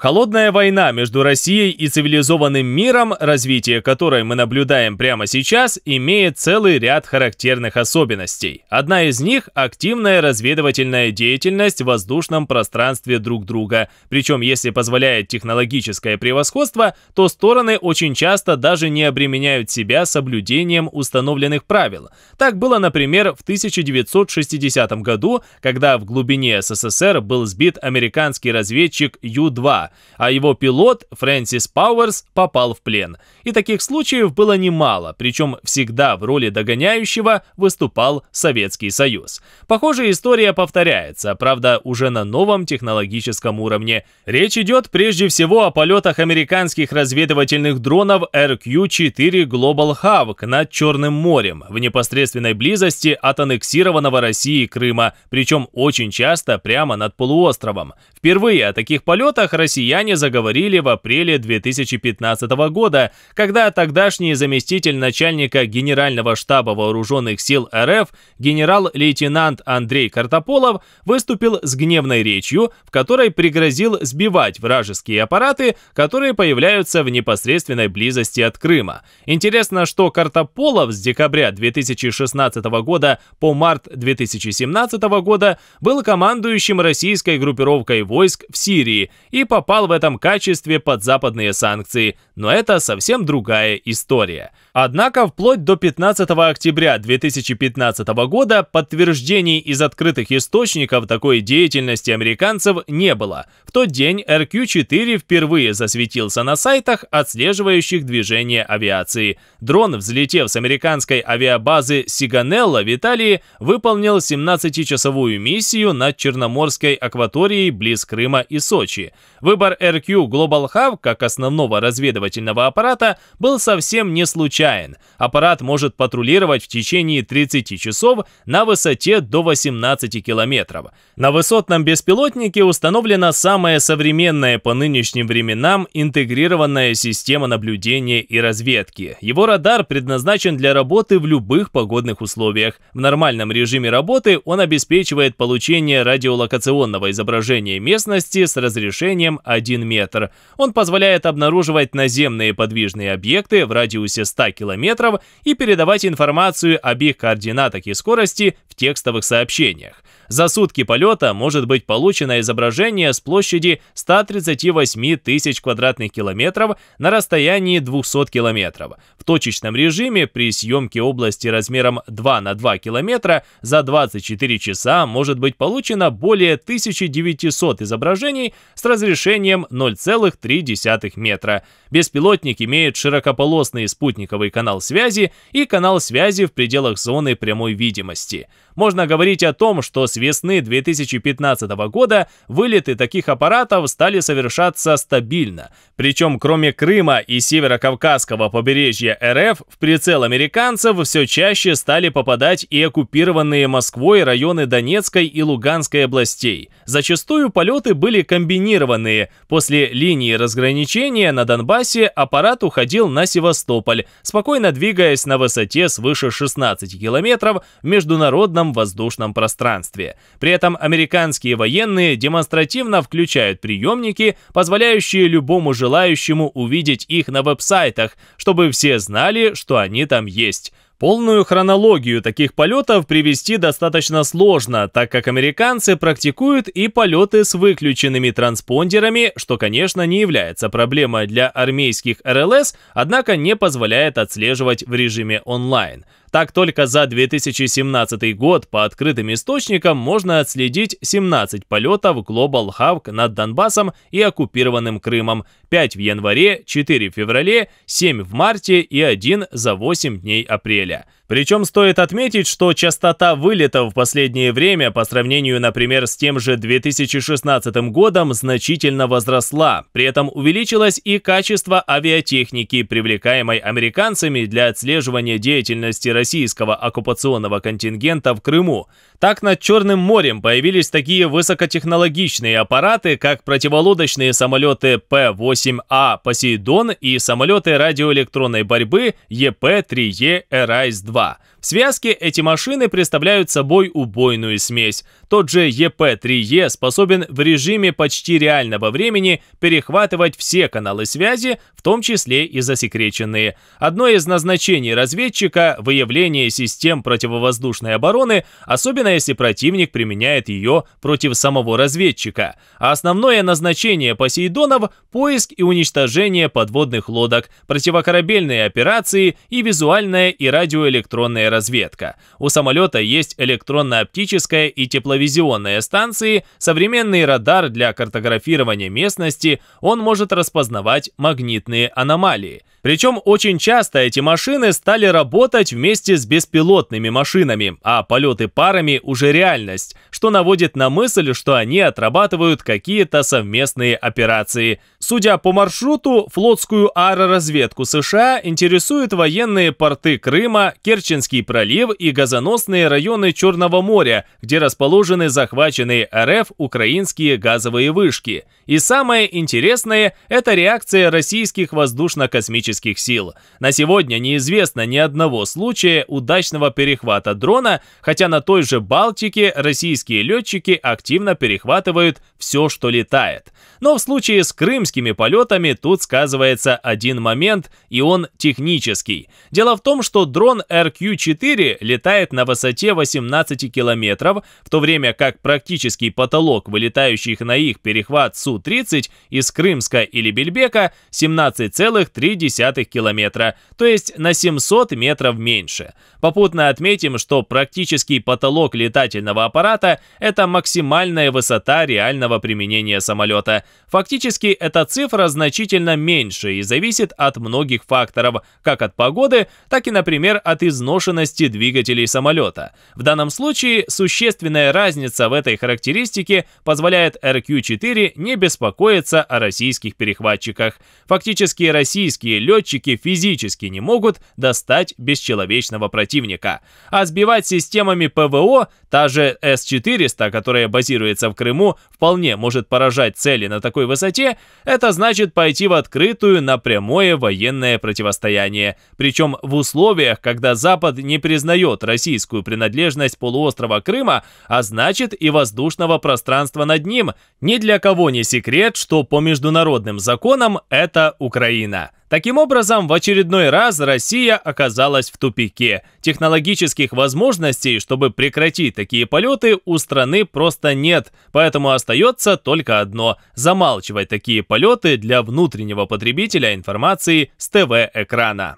Холодная война между Россией и цивилизованным миром, развитие которой мы наблюдаем прямо сейчас, имеет целый ряд характерных особенностей. Одна из них – активная разведывательная деятельность в воздушном пространстве друг друга. Причем, если позволяет технологическое превосходство, то стороны очень часто даже не обременяют себя соблюдением установленных правил. Так было, например, в 1960 году, когда в глубине СССР был сбит американский разведчик Ю-2, а его пилот Фрэнсис Пауэрс попал в плен. И таких случаев было немало, причем всегда в роли догоняющего выступал Советский Союз. Похожая история повторяется, правда уже на новом технологическом уровне. Речь идет прежде всего о полетах американских разведывательных дронов RQ-4 Global Hawk над Черным морем в непосредственной близости от аннексированного России Крыма, причем очень часто прямо над полуостровом. Впервые о таких полетах россияне заговорили в апреле 2015 года, когда тогдашний заместитель начальника Генерального штаба Вооруженных сил РФ генерал-лейтенант Андрей Картополов выступил с гневной речью, в которой пригрозил сбивать вражеские аппараты, которые появляются в непосредственной близости от Крыма. Интересно, что Картополов с декабря 2016 года по март 2017 года был командующим российской группировкой войск в Сирии и попал в этом качестве под западные санкции, но это совсем другая история. Однако вплоть до 15 октября 2015 года подтверждений из открытых источников такой деятельности американцев не было. В тот день RQ-4 впервые засветился на сайтах, отслеживающих движение авиации. Дрон, взлетев с американской авиабазы Сиганелла в Италии, выполнил 17-часовую миссию над Черноморской акваторией близ Крыма и Сочи. Выбор RQ Global Hub как основного разведывательного аппарата был совсем не случайен. Аппарат может патрулировать в течение 30 часов на высоте до 18 километров. На высотном беспилотнике установлена самая современная по нынешним временам интегрированная система наблюдения и разведки. Его радар предназначен для работы в любых погодных условиях. В нормальном режиме работы он обеспечивает получение радиолокационного изображения местности с разрешением 1 метр. Он позволяет обнаруживать наземные подвижные объекты в радиусе 100 километров и передавать информацию об их координатах и скорости в текстовых сообщениях. За сутки полета может быть получено изображение с площади 138 тысяч квадратных километров на расстоянии 200 километров. В точечном режиме при съемке области размером 2 на 2 километра за 24 часа может быть получено более 1900 изображений с разрешением 0,3 метра. Беспилотник имеет широкополосный спутниковый канал связи и канал связи в пределах зоны прямой видимости. Можно говорить о том, что с весны 2015 года вылеты таких аппаратов стали совершаться стабильно. Причем кроме Крыма и северокавказского побережья РФ в прицел американцев все чаще стали попадать и оккупированные Москвой районы Донецкой и Луганской областей. Зачастую полеты были комбинированные. После линии разграничения на Донбассе аппарат уходил на Севастополь, спокойно двигаясь на высоте свыше 16 километров в международном воздушном пространстве. При этом американские военные демонстративно включают приемники, позволяющие любому желающему увидеть их на веб-сайтах, чтобы все знали, что они там есть. Полную хронологию таких полетов привести достаточно сложно, так как американцы практикуют и полеты с выключенными транспондерами, что, конечно, не является проблемой для армейских РЛС, однако не позволяет отслеживать в режиме онлайн. Так только за 2017 год по открытым источникам можно отследить 17 полетов Global Hawk над Донбассом и оккупированным Крымом, 5 в январе, 4 в феврале, 7 в марте и 1 за 8 дней апреля. Причем стоит отметить, что частота вылетов в последнее время по сравнению, например, с тем же 2016 годом значительно возросла. При этом увеличилось и качество авиатехники, привлекаемой американцами для отслеживания деятельности российского оккупационного контингента в Крыму. Так над Черным морем появились такие высокотехнологичные аппараты, как противолодочные самолеты P-8A «Посейдон» и самолеты радиоэлектронной борьбы EP-3E «Aries II». Ил-2. В связке эти машины представляют собой убойную смесь. Тот же EP-3E способен в режиме почти реального времени перехватывать все каналы связи, в том числе и засекреченные. Одно из назначений разведчика – выявление систем противовоздушной обороны, особенно если противник применяет ее против самого разведчика. А основное назначение Посейдонов – поиск и уничтожение подводных лодок, противокорабельные операции и визуальная и радиоэлектронная разведка. У самолета есть электронно-оптическая и тепловизионная станции, современный радар для картографирования местности, он может распознавать магнитные аномалии. Причем очень часто эти машины стали работать вместе с беспилотными машинами, а полеты парами уже реальность, что наводит на мысль, что они отрабатывают какие-то совместные операции. Судя по маршруту, флотскую аэроразведку США интересуют военные порты Крыма, Керченский пролив и газоносные районы Черного моря, где расположены захваченные РФ украинские газовые вышки. И самое интересное – это реакция российских воздушно-космических сил. На сегодня неизвестно ни одного случая удачного перехвата дрона, хотя на той же Балтике российские летчики активно перехватывают все, что летает. Но в случае с крымскими полетами тут сказывается один момент, и он технический. Дело в том, что дрон RQ-4 летает на высоте 18 километров, в то время как практический потолок вылетающих на их перехват Су-30 из Крымска или Бельбека 17,3 километра, то есть на 700 метров меньше. Попутно отметим, что практический потолок летательного аппарата – это максимальная высота реального применения самолета. Фактически эта цифра значительно меньше и зависит от многих факторов, как от погоды, так и, например, от изношенности двигателей самолета. В данном случае существенная разница в этой характеристике позволяет RQ-4 не беспокоиться о российских перехватчиках. Фактически российские летчики физически не могут достать бесчеловечного противника. А сбивать системами ПВО, та же С-400, которая базируется в Крыму, вполне может поражать цели на такой высоте, это значит пойти в открытую на прямое военное противостояние. Причем в условиях, когда Запад не признает российскую принадлежность полуострова Крыма, а значит и воздушного пространства над ним. Ни для кого не секрет, что по международным законам это Украина. Таким образом, в очередной раз Россия оказалась в тупике. Технологических возможностей, чтобы прекратить такие полеты, у страны просто нет, поэтому остается только одно – замалчивать такие полеты для внутреннего потребителя информации с ТВ-экрана.